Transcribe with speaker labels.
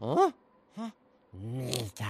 Speaker 1: 見た。